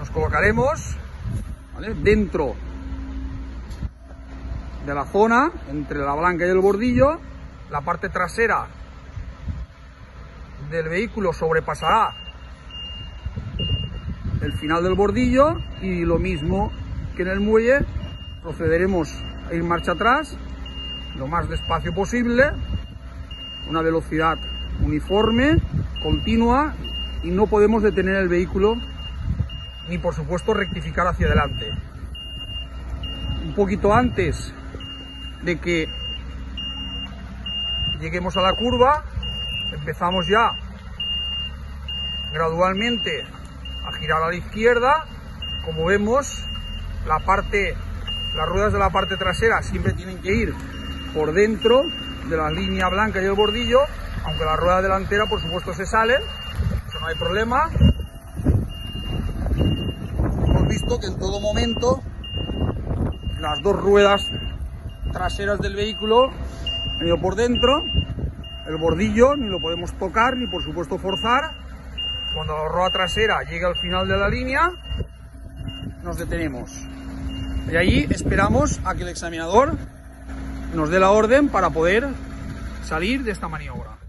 Nos colocaremos dentro de la zona entre la blanca y el bordillo. La parte trasera del vehículo sobrepasará el final del bordillo y lo mismo que en el muelle procederemos a ir marcha atrás lo más despacio posible, una velocidad uniforme, continua y no podemos detener el vehículo ni por supuesto rectificar hacia adelante. Un poquito antes de que lleguemos a la curva, empezamos ya gradualmente a girar a la izquierda. Como vemos, la parte, las ruedas de la parte trasera siempre tienen que ir por dentro de la línea blanca y el bordillo, aunque la rueda delantera por supuesto se sale, eso no hay problema. Que en todo momento las dos ruedas traseras del vehículo han ido por dentro, el bordillo ni lo podemos tocar ni por supuesto forzar. Cuando la rueda trasera llegue al final de la línea, nos detenemos. Y ahí esperamos a que el examinador nos dé la orden para poder salir de esta maniobra.